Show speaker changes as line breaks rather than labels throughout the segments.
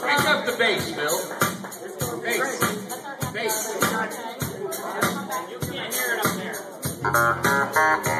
Crank up the bass, Bill. Bass. Bass. You can't hear it up there.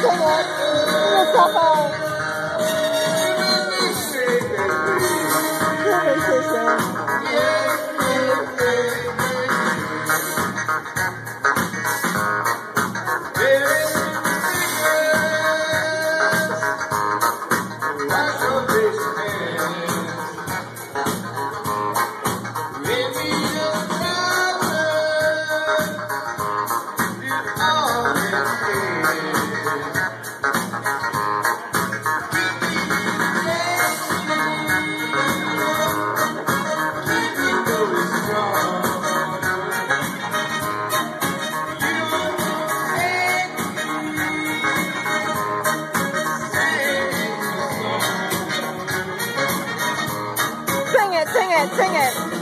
Sing it, sing it. Sing Sing it, sing it,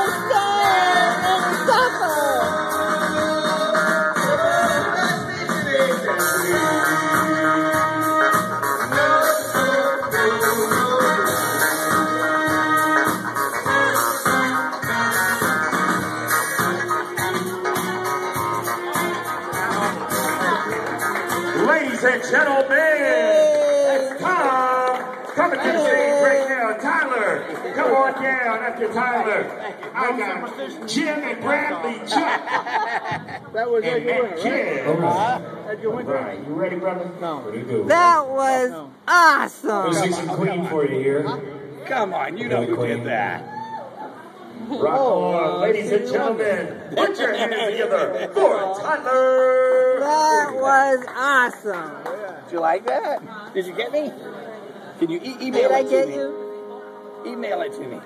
Ladies and gentlemen, it's Tom coming to the stage right now. Tyler, come on down after Tyler. I got Jim and Bradley Chuck
That was
and Matt Jim. Uh-huh.
That's your winter.
Right, you ready, brother?
No.
That was awesome.
We'll see some Queen for you here.
Come on, you know who did that.
Rock on, ladies and gentlemen. Put your hands together for Tyler.
That was awesome.
Did you like that? Did you get me? Can you e- email
Did I
it to
get
me?
you?
Email it to me.